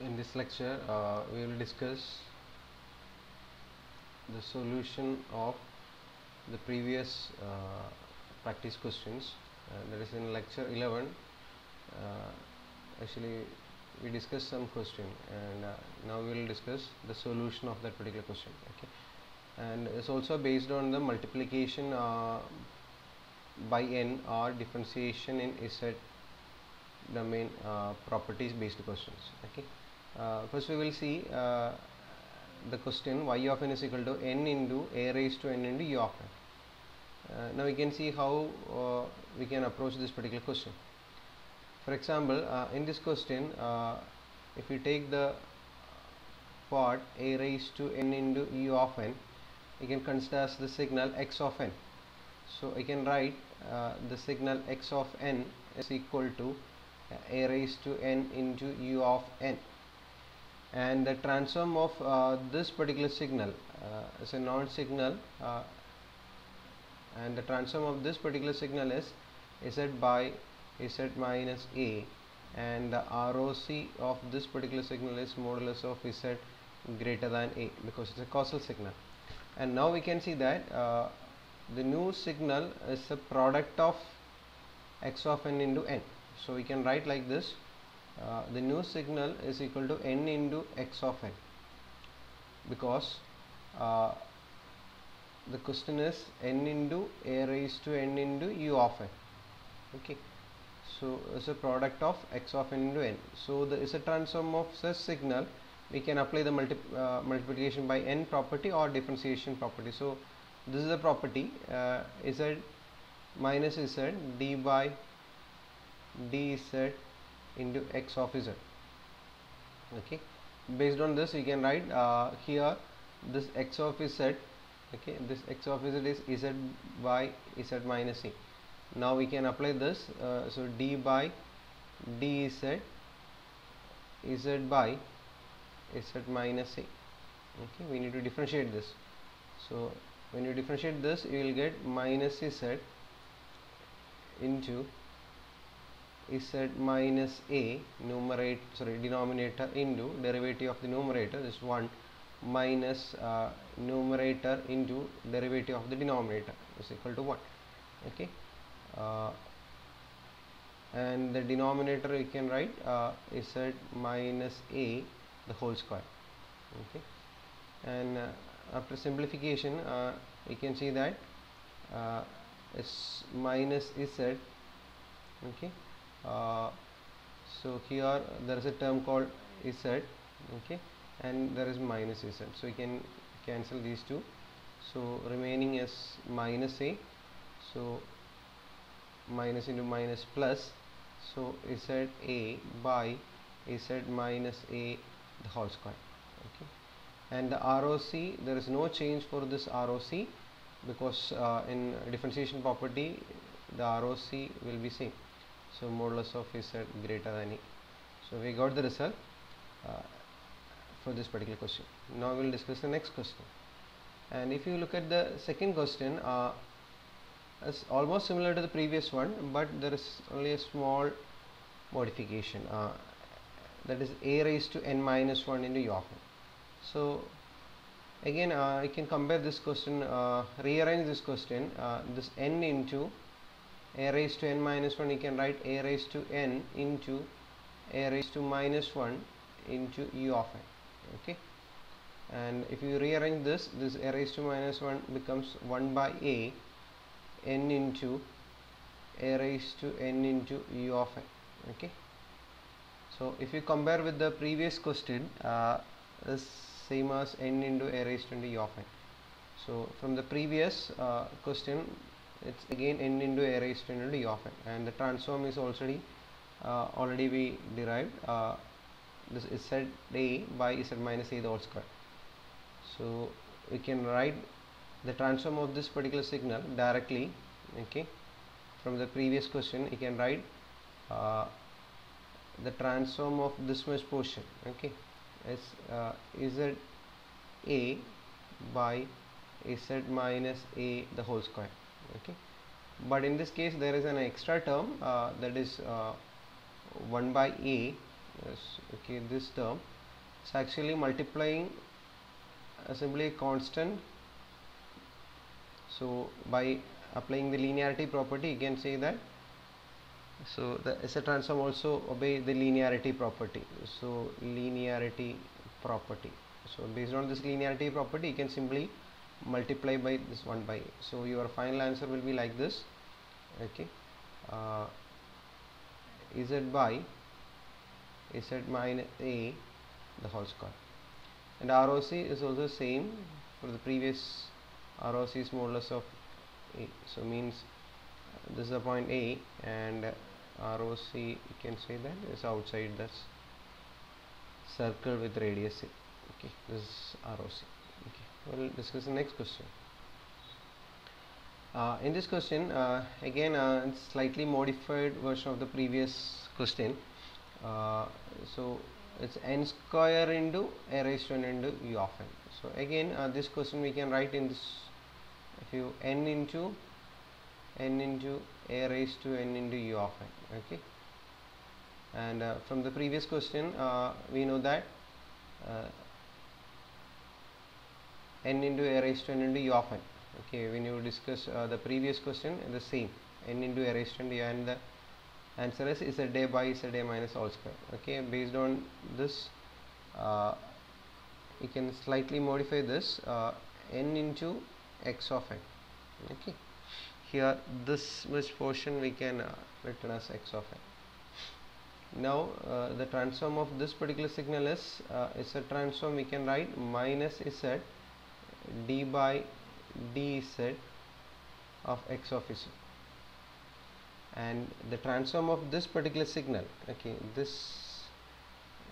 in this lecture uh, we will discuss the solution of the previous uh, practice questions. Uh, that is in lecture 11 uh, actually we discussed some question and uh, now we will discuss the solution of that particular question okay? And it's also based on the multiplication uh, by n or differentiation in z domain uh, properties based questions okay? Uh, first we will see uh, the question y of n is equal to n into a raised to n into u of n. Uh, now we can see how uh, we can approach this particular question. For example uh, in this question if we take the part a raised to n into u of n we can consider as the signal x of n. So I can write the signal x of n is equal to a raised to n into u of n. And the transform of uh, this particular signal uh, is a non-signal uh, and the transform of this particular signal is z by z minus a. And the ROC of this particular signal is modulus of z greater than a because it's a causal signal. And now we can see that uh, the new signal is a product of x of n into n so we can write like this. Uh, the new signal is equal to n into x of n. Because uh, the question is n into a raised to n into u of n. Okay. So it's a product of x of n into n. So the is a transform of such signal we can apply the multi uh, multiplication by n property or differentiation property. So this is the property uh, z minus z d by dz into x of z. Okay. Based on this you can write uh, here this x of z okay this x of z is z by z minus a now we can apply this uh, so d by dz z by z minus a okay we need to differentiate this. So when you differentiate this you will get minus z into z minus a numerator sorry denominator into derivative of the numerator is 1 minus uh, numerator into derivative of the denominator is equal to 1 okay? Uh, and the denominator you can write uh, z minus a the whole square okay? And uh, after simplification uh, you can see that uh, s minus z okay uh, so here there is a term called z okay and there is minus z so you can cancel these two. So remaining is minus a. So minus into minus plus. So z a by z minus a the whole square okay. And the ROC there is no change for this ROC because uh, in differentiation property the ROC will be same so modulus of z greater than a so we got the result uh, for this particular question. Now we will discuss the next question. And if you look at the second question uh, it's almost similar to the previous one but there is only a small modification. Uh, that is a raised to n minus 1 into of so again uh, I can compare this question uh, rearrange this question uh, this n into a raised to n minus 1 you can write a raised to n into a raised to minus 1 into u of n okay? And if you rearrange this this a raised to minus 1 becomes 1 by a n into a raised to n into u of n okay? So if you compare with the previous question uh, same as n into a raised to u of n. So from the previous uh, question it's again n into a raised to into u of n and the transform is already uh, already we derived uh, this is z a by z minus a the whole square. So we can write the transform of this particular signal directly okay? From the previous question you can write uh, the transform of this much portion okay? As uh, z a by z minus a the whole square okay. But in this case there is an extra term uh, that is uh, 1 by a. Yes, okay this term. Is actually multiplying simply a constant. So by applying the linearity property you can say that. So the Z transform also obey the linearity property. So linearity property. So based on this linearity property you can simply multiply by this 1 by so your final answer will be like this okay? Uh, z by z minus a the whole square. And ROC is also same for the previous ROC is modulus of a. So means this is the point A and ROC you can say that is outside this circle with radius A okay? This is ROC we'll discuss the next question. Uh, in this question uh, again uh, it's slightly modified version of the previous question. Uh, so it's n square into a raised to n into u of n. So again uh, this question we can write in this if you n into n into a raised to n into u of n okay? And uh, from the previous question we know that n into a raised to n into u of n. Okay when you discuss uh, the previous question the same. N into a raised to n and the answer is z a by z a minus all square. Okay based on this uh, you can slightly modify this uh, n into x of n. Okay here this much portion we can uh, written as x of n. Now uh, the transform of this particular signal is uh, is a transform we can write minus z d by dz of x of z and the transform of this particular signal okay this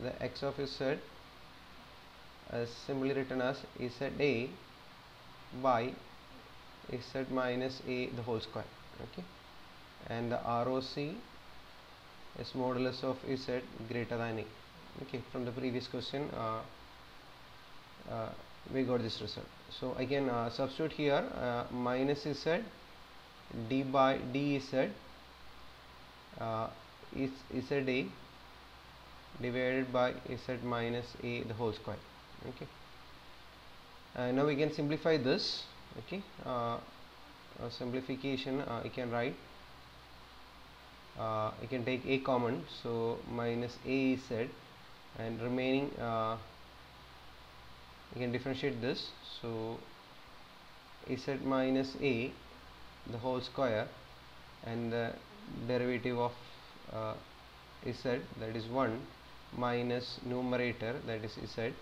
the x of z is simply written as z a by z minus a the whole square okay. And the ROC is modulus of z greater than a okay from the previous question uh, uh, we got this result so again uh, substitute here uh, minus z d by dz uh, is za divided by z minus a the whole square. Okay. And now we can simplify this. Okay. Uh, simplification uh, you can write. Uh, you can take a common. So minus a is a z and remaining uh, you can differentiate this. So z minus a the whole square and the derivative of uh, z that is 1 minus numerator that is z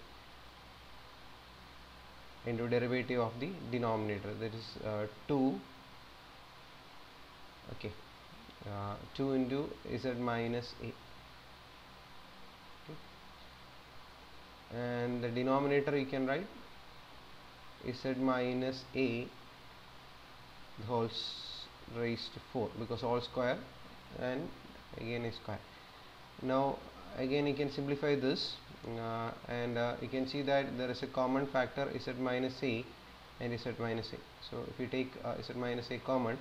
into derivative of the denominator that is uh, 2 okay. Uh, 2 into z minus a and the denominator you can write is z minus a the whole raised to 4 because all square and again is square. Now again you can simplify this uh, and uh, you can see that there is a common factor z minus a and z minus a. So if you take uh, z minus a common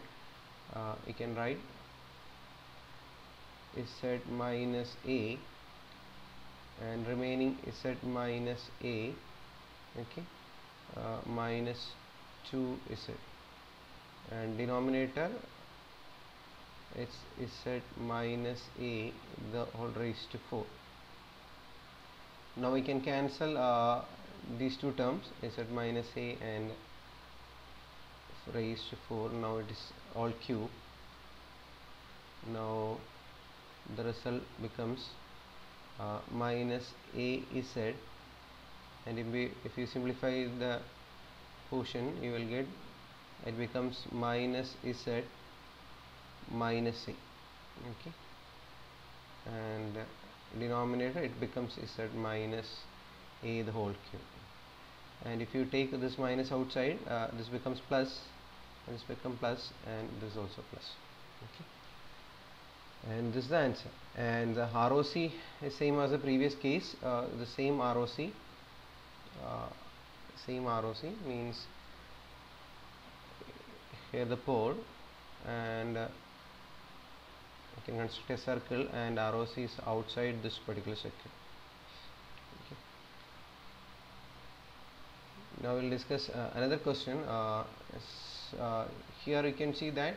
uh, you can write z minus a and remaining is z minus a okay uh, minus 2 z. And denominator it's is set minus a the whole raised to 4 now we can cancel uh, these two terms is at minus a and raised to 4 now it is all cube now the result becomes uh, minus a is z. And if, we, if you simplify the portion you will get it becomes minus z minus a. Okay. And denominator it becomes z minus a the whole cube. And if you take this minus outside uh, this becomes plus this becomes plus and this is also plus. Okay and this is the answer and the ROC is same as the previous case uh, the same ROC uh, same ROC means here the pole and uh, you can construct a circle and ROC is outside this particular circle okay. now we'll discuss uh, another question uh, uh, here you can see that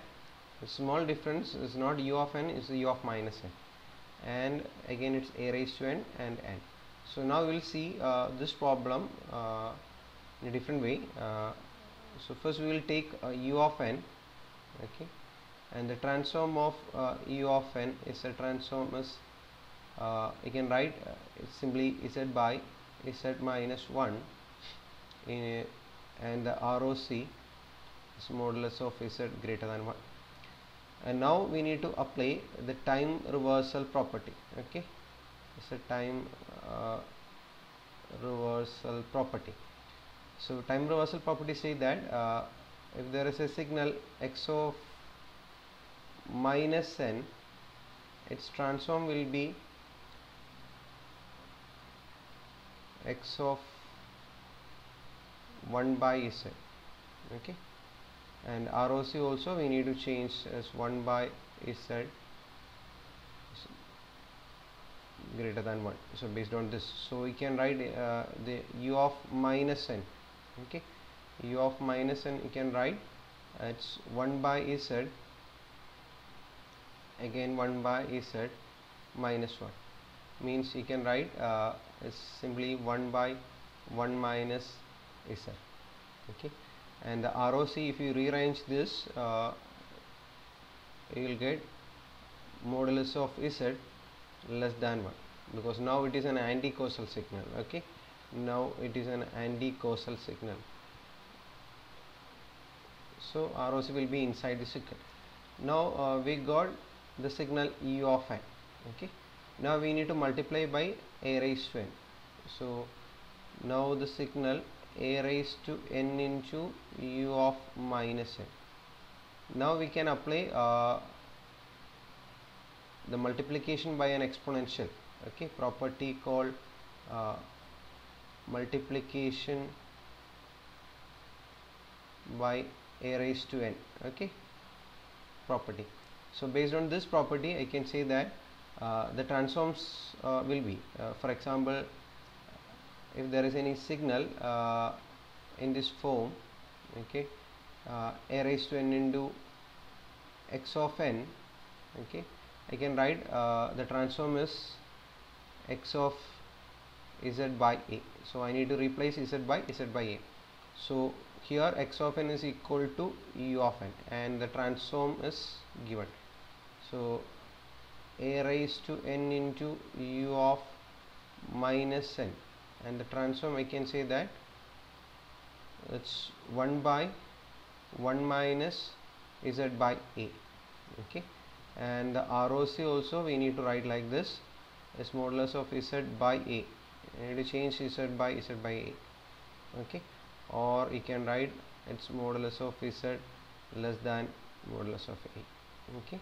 small difference is not u of n is u of minus n. And again it's a raised to n and n. So now we'll see uh, this problem uh, in a different way. Uh, so first we will take u of n okay? And the transform of uh, u of n is a transform is uh, you can write uh, simply z by z minus 1 in a, and the ROC is modulus of z greater than 1 and now we need to apply the time reversal property okay? It's a time uh, reversal property. So time reversal property say that uh, if there is a signal x of minus n its transform will be x of 1 by z okay and ROC also we need to change as 1 by z. Greater than 1 so based on this so we can write uh, the u of minus n. Okay? U of minus n you can write it's 1 by z. Again 1 by z minus 1 means you can write uh, simply 1 by 1 minus z. Okay and the ROC if you rearrange this uh, you will get modulus of z less than 1 because now it is an anti-causal signal okay? Now it is an anti-causal signal. So ROC will be inside the signal. Now uh, we got the signal u of n okay? Now we need to multiply by a raised to n. So now the signal a raised to n into u of minus n. Now we can apply uh, the multiplication by an exponential okay? Property called uh, multiplication by a raised to n okay? Property. So based on this property I can say that uh, the transforms uh, will be uh, for example if there is any signal uh, in this form okay uh, a raised to n into x of n okay I can write uh, the transform is x of z by a. So I need to replace z by z by a. So here x of n is equal to u of n and the transform is given. So a raised to n into u of minus n and the transform I can say that it's 1 by 1 minus z by a okay? And the ROC also we need to write like this. Is modulus of z by a. Need to change z by z by a okay? Or you can write its modulus of z less than modulus of a okay?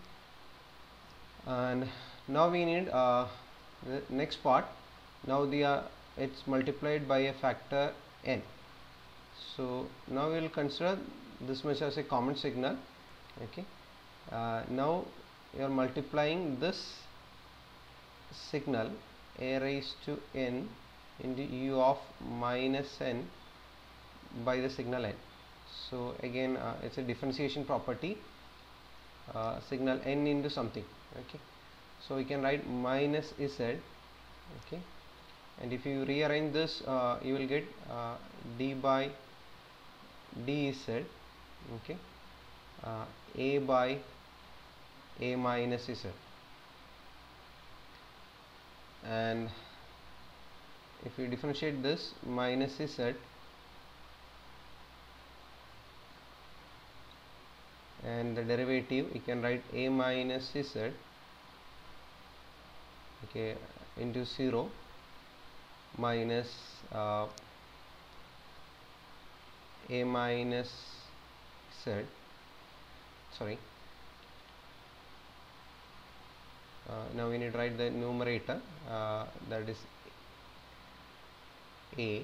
And now we need uh, the next part. Now the uh, it's multiplied by a factor n. So now we will consider this much as a common signal okay? Uh, now you are multiplying this signal a raised to n into u of minus n by the signal n. So again uh, it's a differentiation property uh, signal n into something okay? So we can write minus is z okay and if you rearrange this uh, you will get uh, d by dz okay? Uh, a by a minus z. And if you differentiate this minus z and the derivative you can write a minus z okay into 0 minus uh, a minus z sorry. Uh, now we need to write the numerator uh, that is a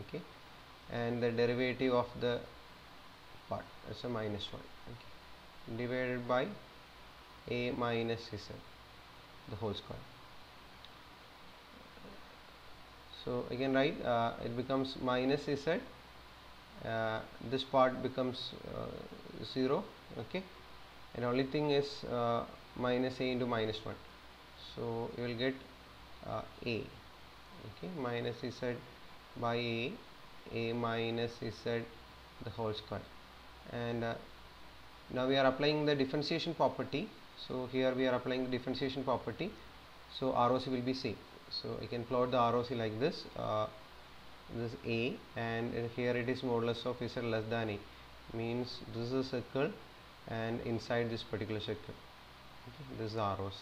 okay and the derivative of the part is a minus 1 okay. Divided by a minus z the whole square so again write uh, it becomes minus z uh, this part becomes uh, 0 okay? And only thing is uh, minus a into minus 1 so you will get uh, a okay? Minus z by a a minus z the whole square. And now we are applying the differentiation property. So here we are applying the differentiation property. So ROC will be same so I can plot the ROC like this uh, this A and here it is modulus of Z less than A. Means this is a circle and inside this particular circle. Okay, this is ROC